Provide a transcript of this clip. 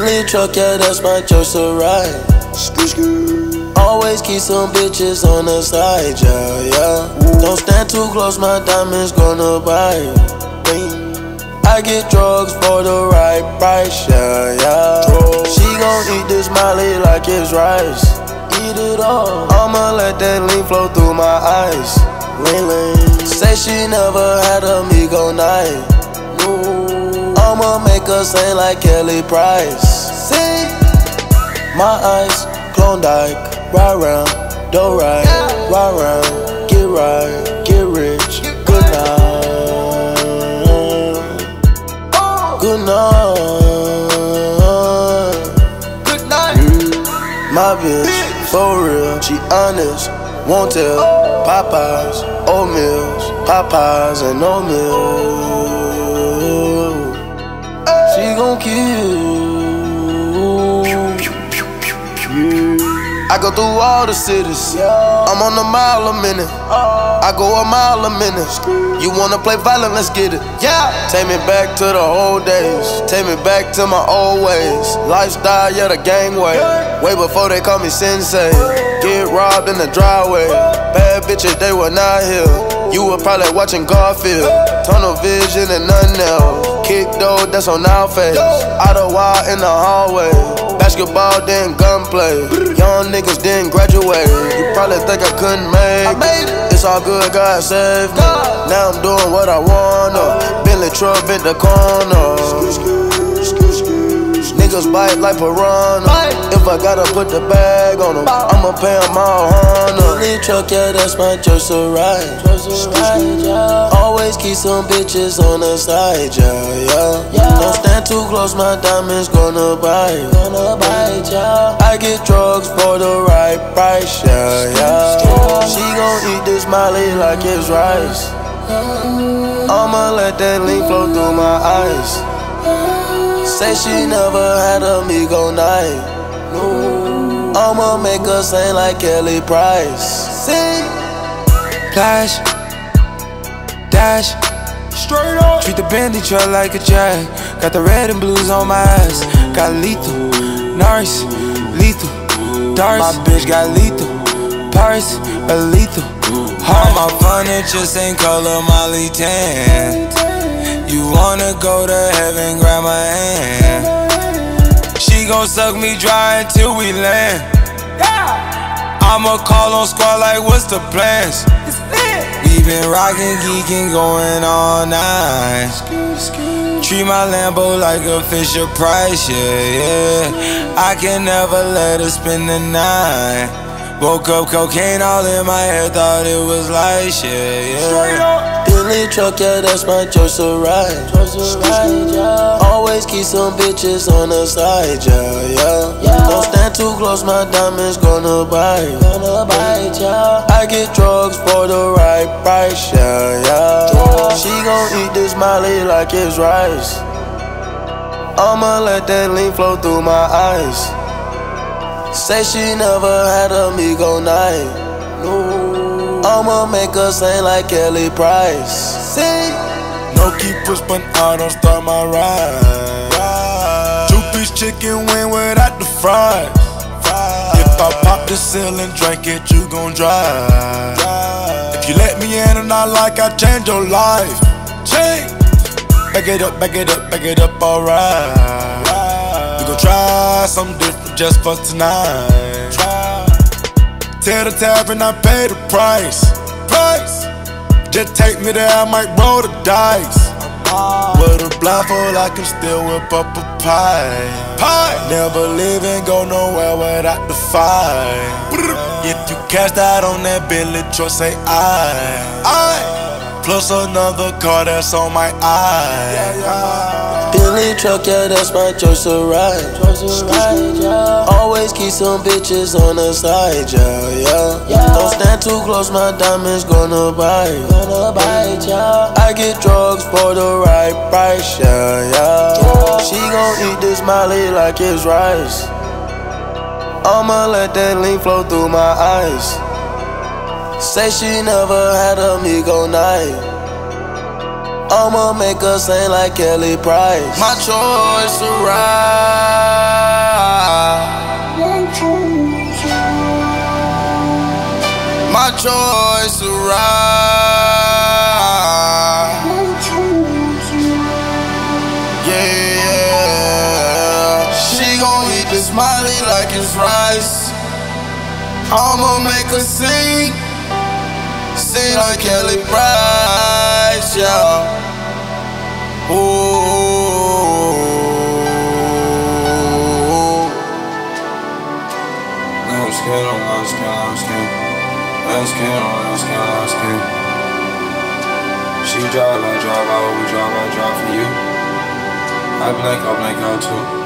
Bentley truck, yeah, that's my choice to ride. Always keep some bitches on the side, yeah, yeah. Don't stand too close, my diamonds gonna bite. I get drugs for the right price, yeah, yeah. She gon' eat this Molly like it's rice. Eat it all. I'ma let that lean flow through my eyes. Lean, lean. Say she never had a Migo night. I'ma make her sing like Kelly Price. See, My eyes, Klondike, ride round, do right, ride round, get right, get rich, good night, good night, Good night. my bitch, for real, she honest, won't tell, Popeyes, oatmeals, Popeyes and oatmeal, she gon' kill. I go through all the cities. I'm on a mile a minute. Oh. I go a mile a minute. You wanna play violent? Let's get it. Yeah. Take me back to the old days. Take me back to my old ways. Lifestyle, yeah, the gangway. Way before they call me sensei. Get robbed in the driveway. Bad bitches, they were not here. You were probably watching Garfield. Tunnel vision and nothing else. Kick though, that's on our face. Out of wild in the hallway. Basketball, then gunplay. Young niggas didn't graduate. You probably think I couldn't make it. It's all good, God saved me. Now I'm doing what I wanna. Bentley truck in the corner. Niggas bite like piranha. If I gotta put the bag on them, I'ma pay them all honor. Bentley truck, yeah, that's my choice to ride. Always keep some bitches on the side, yeah, yeah. Don't stand too close, my diamonds gonna bite. Gonna bite, yeah. I get drugs for the right price, yeah, yeah. She gon' eat this Molly like it's rice. I'ma let that lean flow through my eyes. Say she never had a Migo night. I'ma make her sing like Kelly Price. Sing. Flash, dash, Straight up. treat the Bentley truck like a jag. Got the red and blues on my ass. Got lethal, Norris, lethal. Darts, my bitch got lethal. Paris, a lethal. All my furniture same color, Molly tan. You wanna go to heaven, grab my hand. She gon' suck me dry until we land. I'ma call on squad like, what's the plans? We been rockin', geeking, going all night. Treat my Lambo like a Fisher Price, yeah, yeah. I can never let her spend the night. Woke up cocaine all in my head, thought it was light, yeah, yeah. Bentley truck, yeah, that's my choice to ride. Always keep some bitches on the side, yeah, yeah. Don't stand too close, my diamonds gonna bite. Gonna bite, yeah. I get drugs for the right price, yeah, yeah. She gon' eat this Molly like it's rice. I'ma let that lean flow through my eyes. Say she never had a Migo night. I'ma make her sing like Kelly Price. Sing. No keep push button, I don't start my ride. Two piece chicken wing without the fries. If I pop the seal and drink it, you gon' drive. If you let me in and I like, I change your life. Change. Back it up, back it up, back it up, alright. We gon' try something different just for tonight. Tell the tavern I pay the price. Price. Just take me there, I might roll the dice. With a blindfold, I can still whip up a pie. Pie. Never live and go nowhere without the fight. If you cashed out on that Billy truck, say I. I. Plus another car that's on my eye. Bentley truck, yeah, that's my choice to ride. Always keep some bitches on the side, yeah, yeah. Don't stand too close, my diamonds gonna bite. Gonna bite, yeah. I get drugs for the right price, yeah, yeah. She gon' eat this Molly like it's rice. I'ma let that lean flow through my eyes. Say she never had a Migo night. I'ma make her sing like Kelly Price. My choice to ride. My choice to ride. Yeah, yeah. She gon' eat this smiley like it's rice. I'ma make her sing, sing like Kelly Price yeah. Ooh. Lamb skin on lamb skin, lamb skin. Lamb skin on lamb skin, lamb skin. She drive, I drive, I always drive, I drive for you. I blink, I blink out too.